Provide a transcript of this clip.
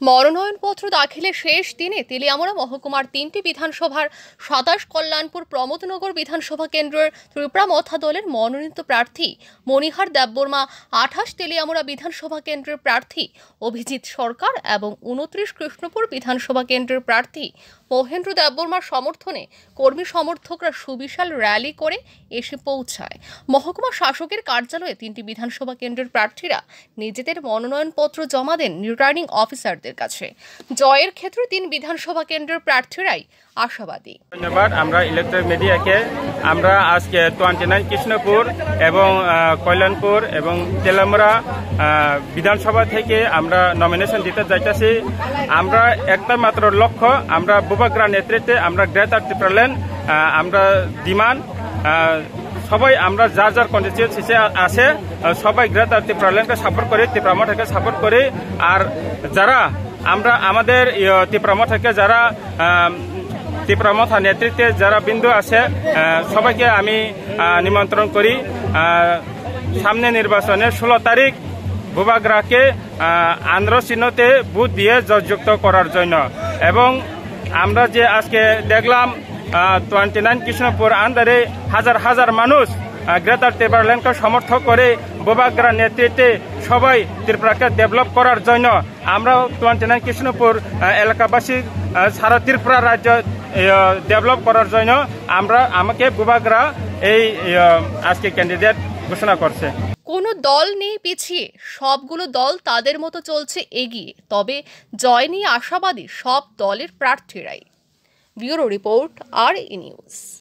মনোনয়নপত্র দাখিলের শেষ দিনে তেলিয়ামুড়া মহকুমার তিনটি বিধানসভার সাতাশ কল্যাণপুর প্রমোদনগর বিধানসভা কেন্দ্রের ত্রিপুরা মথা দলের মনোনীত প্রার্থী মণিহার দেববর্মা, আঠাশ তেলিয়ামুড়া বিধানসভা কেন্দ্রের প্রার্থী অভিজিৎ সরকার এবং উনত্রিশ কৃষ্ণপুর বিধানসভা কেন্দ্রের প্রার্থী মহেন্দ্র দেববর্মার সমর্থনে কর্মী সমর্থকরা সুবিশাল র্যালি করে এসে পৌঁছায়। মহকুমা শাসকের কার্যালয়ে তিনটি বিধানসভা কেন্দ্রের প্রার্থীরা নিজেদের মনোনয়নপত্র জমা দেন রিটার্নিং অফিসারদের। কাছে। জয়ের ক্ষেত্রে তিন বিধানসভা কেন্দ্রের প্রার্থীরাই আশাবাদী। ধন্যবাদ, আমরা ইলেকট্রিক মিডিয়াকে, আমরা আজকে টোয়েন্টি নাইন কৃষ্ণপুর এবং কল্যাণপুর এবং তেলামরা বিধানসভা থেকে আমরা নমিনেশন দিতে যাইতেছি। আমরা একটা মাত্র লক্ষ্য, আমরা বুবাগ্রা নেতৃত্বে আমরা গ্রেটার ত্রিপুরাল্যান্ড আমরা ডিমান্ড সবাই আমরা যার যার কনস্টিটিউন্সিতে আছে সবাই গ্রেটার ত্রিপুরাল্যান্ডকে সাপোর্ট করি ত্রিপুরামঠকে সাপোর্ট করি আর যারা আমরা আমাদের ইয়ে, ত্রিপুরামঠকে যারা আহ, ত্রিপুরামথা নেতৃত্বে যারা বিন্দু আছে সবাইকে আমি নিমন্ত্রণ করি। সামনে নির্বাচনে ষোলো তারিখ ভূভাগ্রাকে আন্ধ্র চিহ্নতে বুথ দিয়ে জয়যুক্ত করার জন্য। এবং আমরা যে আজকে দেখলাম টোয়েন্টি নাইন কৃষ্ণপুর আন্দারে হাজার হাজার মানুষ গ্রেটার ত্রিপুরাল্যান্ডকে সমর্থন করে বোবাগ্রা নেতৃত্বে সবাই ত্রিপুরাকে ডেভেলপ করার জন্য। আমরা টোয়েন্টি নাইন কৃষ্ণপুর এলাকাবাসী সারা ত্রিপুরা রাজ্য ডেভেলপ করার জন্য আমরা, আমাকে বুবাগ্রা এই আজকে ক্যান্ডিডেট ঘোষণা করছে। কোনো দল নেই পিছিয়ে, সবগুলো দল তাদের মতো চলছে এগিয়ে, তবে জয় নিয়ে আশাবাদী সব দলের প্রার্থীরাই। Bureau Report, are in News.